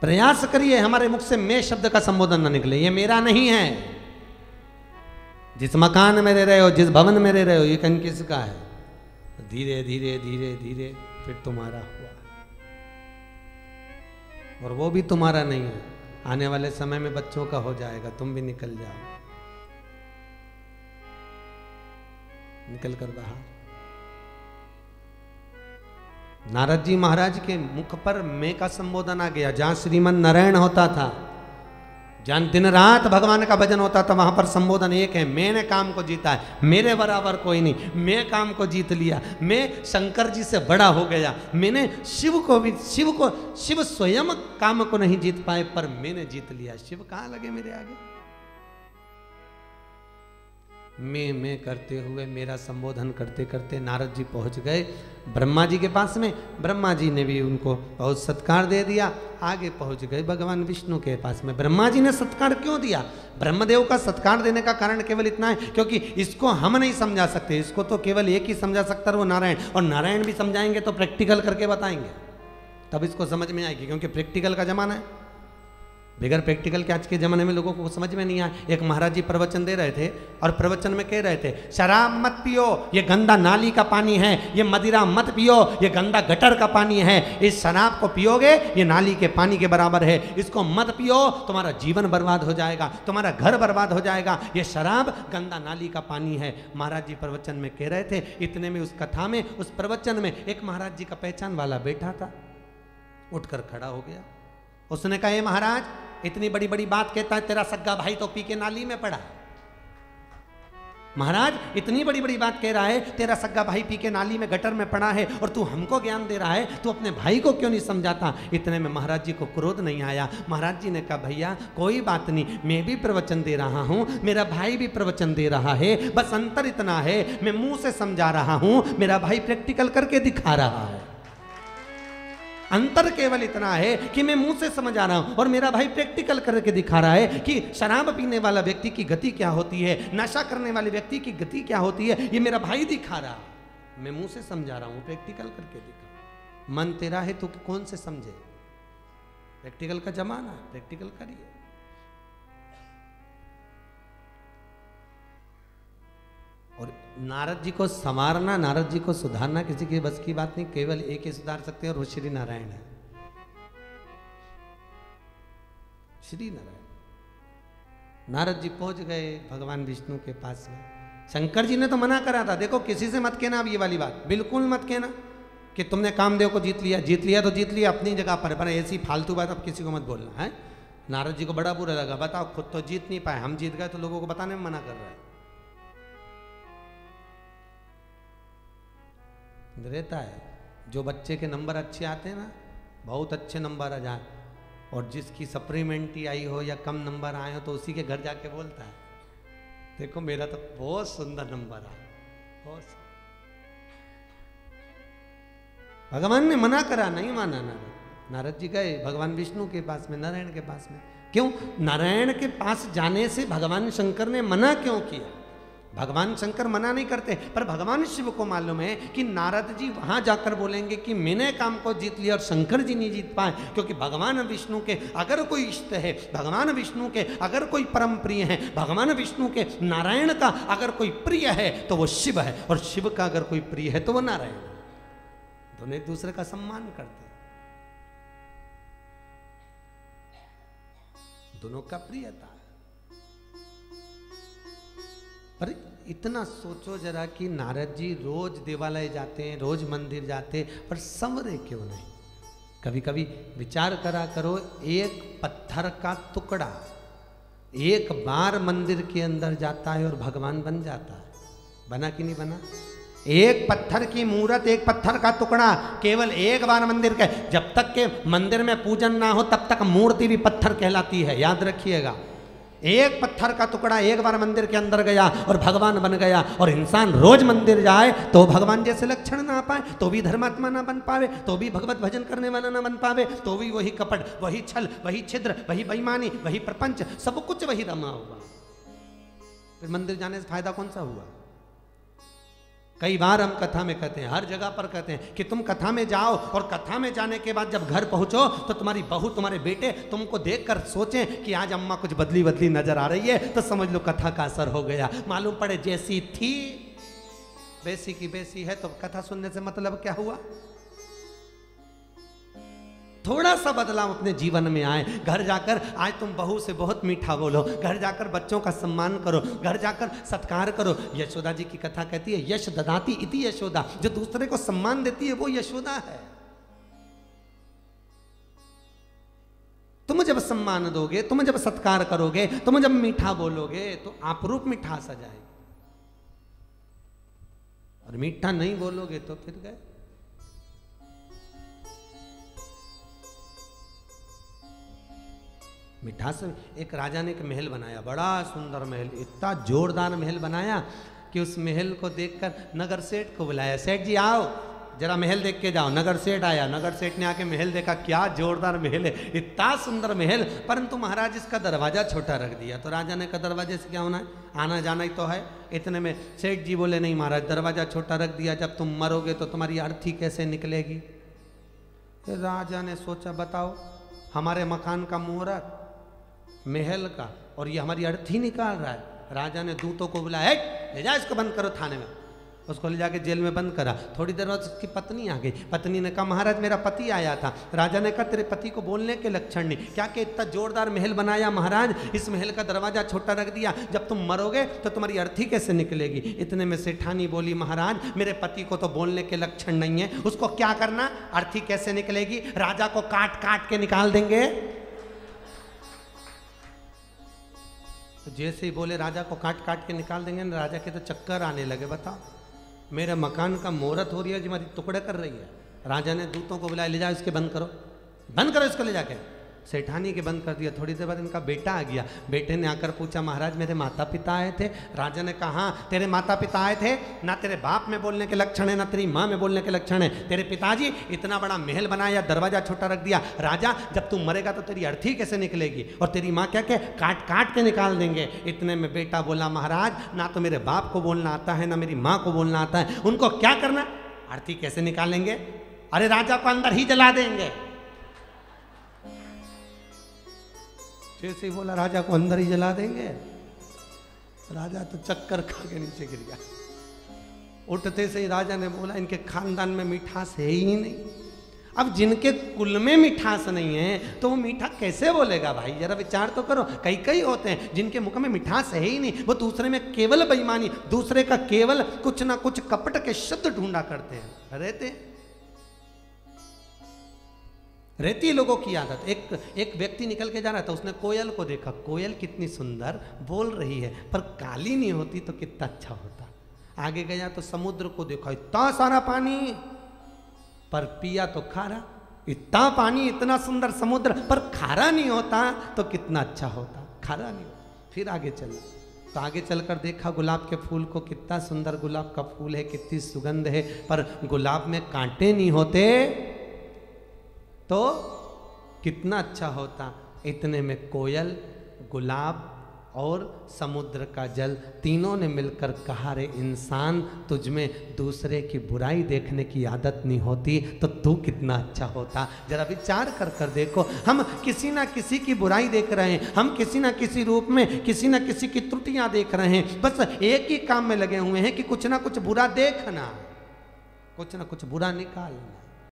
प्रयास करिए, हमारे मुख से मैं शब्द का संबोधन न निकले। ये मेरा नहीं है। जिस मकान में रह रहे हो, जिस भवन में रह रहे हो, ये कहीं किसका है? धीरे धीरे धीरे धीरे, फिर तुम्हारा हुआ। और वो भी तुम्हारा नहीं है। आने वाले समय में बच्चों का हो जाएगा, तुम भी निकल जाओ। निकल कर बाहर। नारद जी महाराज के मुख पर मैं का संबोधन आ गया, जहाँ श्रीमन नारायण होता था। जहाँ दिन रात भगवान का भजन होता था, वहाँ पर संबोधन एक है, मैंने काम को जीता है, मेरे बराबर कोई नहीं, मैं काम को जीत लिया, मैं शंकर जी से बड़ा हो गया, मैंने शिव को भी, शिव को, शिव स्वयं काम को नहीं जीत पाए, पर मैंने जीत लिया। शिव कहाँ लगे मेरे आगे? मैं मैं करते हुए, मेरा संबोधन करते करते नारद जी पहुँच गए ब्रह्मा जी के पास में। ब्रह्मा जी ने भी उनको बहुत सत्कार दे दिया। आगे पहुँच गए भगवान विष्णु के पास में। ब्रह्मा जी ने सत्कार क्यों दिया? ब्रह्मदेव का सत्कार देने का कारण केवल इतना है, क्योंकि इसको हम नहीं समझा सकते। इसको तो केवल एक ही समझा सकता है वो नारायण। और नारायण भी समझाएँगे तो प्रैक्टिकल करके बताएँगे। तब इसको समझ में आएगी, क्योंकि प्रैक्टिकल का जमाना है। बगैर प्रैक्टिकल के आज के ज़माने में लोगों को समझ में नहीं आया। एक महाराज जी प्रवचन दे रहे थे और प्रवचन में कह रहे थे, शराब मत पियो, ये गंदा नाली का पानी है, ये मदिरा मत पियो, ये गंदा गटर का पानी है। इस शराब को पियोगे, ये नाली के पानी के बराबर है। इसको मत पियो, तुम्हारा जीवन बर्बाद हो जाएगा, तुम्हारा घर बर्बाद हो जाएगा। ये शराब गंदा नाली का पानी है। महाराज जी प्रवचन में कह रहे थे, इतने में उस कथा में, उस प्रवचन में एक महाराज जी का पहचान वाला बैठा था, उठकर खड़ा हो गया। उसने कहा "हे महाराज इतनी बड़ी बड़ी बात कहता है, तेरा सग्गा भाई तो पी के नाली में पड़ा। महाराज, इतनी बड़ी बड़ी बात कह रहा है, तेरा सग्गा भाई पी के नाली में गटर में पड़ा है और तू हमको ज्ञान दे रहा है, तू अपने भाई को क्यों नहीं समझाता? इतने में महाराज जी को क्रोध नहीं आया। महाराज जी ने कहा, भैया, कोई बात नहीं, मैं भी प्रवचन दे रहा हूँ, मेरा भाई भी प्रवचन दे रहा है, बस अंतर इतना है, मैं मुँह से समझा रहा हूँ, मेरा भाई प्रैक्टिकल करके दिखा रहा है। अंतर केवल इतना है कि मैं मुँह से समझ आ रहा हूँ और मेरा भाई प्रैक्टिकल करके दिखा रहा है कि शराब पीने वाला व्यक्ति की गति क्या होती है, नशा करने वाले व्यक्ति की गति क्या होती है, ये मेरा भाई दिखा रहा मैं मुँह से समझा रहा हूँ प्रैक्टिकल करके दिखा। मन तेरा है तो कौन से समझे? प्रैक्टिकल का जमाना प्रैक्टिकल करिए। नारद जी को संवारना, नारद जी को सुधारना किसी के बस की बात नहीं, केवल एक ही सुधार सकते हैं और वो श्री नारायण है। श्री नारायण। नारद जी पहुँच गए भगवान विष्णु के पास में। शंकर जी ने तो मना करा था, देखो किसी से मत कहना अब ये वाली बात, बिल्कुल मत कहना कि तुमने कामदेव को जीत लिया जीत लिया तो जीत लिया, अपनी जगह पर पर ऐसी फालतू बात अब किसी को मत बोलना, है? नारद जी को बड़ा बुरा लगा, बताओ खुद तो जीत नहीं पाए, हम जीत गए तो लोगों को बताने में मना कर रहे हैं। रहता है। जो बच्चे के नंबर अच्छे आते हैं ना, बहुत अच्छे नंबर आ जाए और जिसकी सप्लीमेंट्री आई हो या कम नंबर आए हो तो उसी के घर जाके बोलता है। देखो, मेरा तो बहुत सुंदर नंबर आया। बहुत भगवान ने मना करा, नहीं माना नारद नारद जी गए, भगवान विष्णु के पास में, नारायण के पास में। क्यों? नारायण के पास जाने से भगवान शंकर ने मना क्यों किया? भगवान शंकर मना नहीं करते, पर भगवान शिव को मालूम है कि नारद जी वहाँ जाकर बोलेंगे कि मैंने काम को जीत लिया और शंकर जी नहीं जीत पाए, क्योंकि भगवान विष्णु के अगर कोई इष्ट है, भगवान विष्णु के अगर कोई परम प्रिय है, भगवान विष्णु के नारायण का अगर कोई प्रिय है तो वो शिव है, और शिव का अगर कोई प्रिय है तो वो नारायण दोनों एक दूसरे का सम्मान करते दोनों का प्रियता। पर इतना सोचो जरा कि नारद जी रोज देवालय जाते हैं, रोज मंदिर जाते हैं, पर संवरे क्यों नहीं? कभी कभी विचार करा करो, एक पत्थर का टुकड़ा एक बार मंदिर के अंदर जाता है और भगवान बन जाता है। बना कि नहीं बना? एक पत्थर की मूर्त, एक पत्थर का टुकड़ा, केवल एक बार मंदिर के, जब तक के मंदिर में पूजन ना हो, तब तक मूर्ति भी पत्थर कहलाती है। याद रखिएगा। एक पत्थर का टुकड़ा एक बार मंदिर के अंदर गया और भगवान बन गया और इंसान रोज मंदिर जाए तो भगवान जैसे लक्षण ना पाए तो भी धर्मात्मा ना बन पावे तो भी भगवत भजन करने वाला ना बन पावे तो भी वही कपट, वही छल, वही छिद्र, वही बेईमानी, वही प्रपंच, सब कुछ वही रमा हुआ। फिर मंदिर जाने से फ़ायदा कौन सा हुआ? कई बार हम कथा में कहते हैं, हर जगह पर कहते हैं कि तुम कथा में जाओ और कथा में जाने के बाद जब घर पहुंचो तो तुम्हारी बहू, तुम्हारे बेटे तुमको देखकर सोचें कि आज अम्मा कुछ बदली बदली नज़र आ रही है तो समझ लो कथा का असर हो गया। मालूम पड़े जैसी थी, वैसी की वैसी है तो कथा सुनने से मतलब क्या हुआ? थोड़ा सा बदलाव अपने जीवन में आए। घर जाकर, आज तुम बहू से बहुत मीठा बोलो। घर जाकर बच्चों का सम्मान करो। घर जाकर सत्कार करो। यशोदा जी की कथा कहती है, यश ददाती इति यशोदा। जो दूसरे को सम्मान देती है, वो यशोदा है। तुम जब सम्मान दोगे तुम जब सत्कार करोगे तुम जब मीठा बोलोगे तो आपरूप मिठास आ जाएगी और मीठा नहीं बोलोगे तो फिर गए। मिठास, एक राजा ने एक महल बनाया, बड़ा सुंदर महल, इतना जोरदार महल बनाया कि उस महल को देखकर नगर सेठ को बुलाया, सेठ जी आओ, जरा महल देख के जाओ। नगर सेठ आया, नगर सेठ ने आके महल देखा, क्या जोरदार महल है, इतना सुंदर महल, परंतु महाराज इसका दरवाज़ा छोटा रख दिया। तो राजा ने कहा, दरवाजे से क्या होना है? आना जाना ही तो है। इतने में सेठ जी बोले, नहीं महाराज, दरवाज़ा छोटा रख दिया, जब तुम मरोगे तो तुम्हारी अर्थी कैसे निकलेगी? राजा ने सोचा, बताओ, हमारे मकान का मुहूर्त महल का, और ये हमारी अर्थी निकाल रहा है। राजा ने दूतों को बुलाया ले जा इसको बंद करो थाने में। उसको ले जाके जेल में बंद करा। थोड़ी देर बाद उसकी पत्नी आ गई। पत्नी ने कहा, महाराज, मेरा पति आया था। राजा ने कहा, तेरे पति को बोलने के लक्षण नहीं। क्या कि इतना जोरदार महल बनाया महाराज? इस महल का दरवाज़ा छोटा रख दिया। जब तुम मरोगे तो तुम्हारी अर्थी कैसे निकलेगी? इतने में सेठानी बोली, महाराज, मेरे पति को तो बोलने के लक्षण नहीं है। उसको क्या करना? अर्थी कैसे निकलेगी? राजा को काट काट के निकाल देंगे? तो जैसे ही बोले, राजा को काट काट के निकाल देंगे ना, राजा के तो चक्कर आने लगे, बताओ। मेरे मकान का मोहरत हो रही है जी, मेरी टुकड़े कर रही है। राजा ने दूतों को बुलाया, ले जाओ, इसके बंद करो। बंद करो इसको ले जाके। सेठानी के बंद कर दिया। थोड़ी देर बाद इनका बेटा आ गया। बेटे ने आकर पूछा, महाराज, मेरे माता पिता आए थे? राजा ने कहा, तेरे माता पिता आए थे? ना तेरे बाप में बोलने के लक्षण है, ना तेरी माँ में बोलने के लक्षण है। तेरे पिताजी इतना बड़ा महल बनाया दरवाज़ा छोटा रख दिया। राजा, जब तू मरेगा तो तेरी अर्थी कैसे निकलेगी? और तेरी माँ क्या क्या काट काट के निकाल देंगे? इतने में बेटा बोला, महाराज, ना तो मेरे बाप को बोलना आता है, ना मेरी माँ को बोलना आता है। उनको क्या करना अर्थी कैसे निकालेंगे? अरे, राजा को अंदर ही जला देंगे। जैसे ही बोला, राजा को अंदर ही जला देंगे। राजा तो चक्कर खा के नीचे गिर गया। उठते से ही राजा ने बोला, इनके खानदान में मिठास है ही नहीं। अब जिनके कुल में मिठास नहीं है तो वो मीठा कैसे बोलेगा भाई? जरा विचार तो करो। कई कई होते हैं जिनके मुख में मिठास है ही नहीं, वो दूसरे में केवल बेईमानी, दूसरे का केवल कुछ ना कुछ कपट के शब्द ढूंढा करते हैं। रहते हैं। रहती लोगों की आदत। एक एक व्यक्ति निकल के जा रहा था, उसने कोयल को देखा। कोयल कितनी सुंदर बोल रही है, पर काली नहीं होती तो कितना अच्छा होता। आगे गया तो समुद्र को देखा, इतना सारा पानी, पर पिया तो खारा। इतना पानी, इतना सुंदर समुद्र, पर खारा नहीं होता तो कितना अच्छा होता। खारा नहीं होता। फिर आगे चला। तो आगे चलकर देखा, गुलाब के फूल को कितना सुंदर गुलाब का फूल है, कितनी सुगंध है, पर गुलाब में कांटे नहीं होते। तो कितना अच्छा होता। इतने में कोयल, गुलाब और समुद्र का जल, तीनों ने मिलकर कहा रे इंसान तुझमें दूसरे की बुराई देखने की आदत नहीं होती तो तू कितना अच्छा होता। जरा विचार कर कर देखो, हम किसी ना किसी की बुराई देख रहे हैं, हम किसी ना किसी रूप में, किसी ना किसी की त्रुटियाँ देख रहे हैं, बस एक ही काम में लगे हुए हैं कि कुछ ना कुछ बुरा देखना, कुछ ना कुछ बुरा निकालना।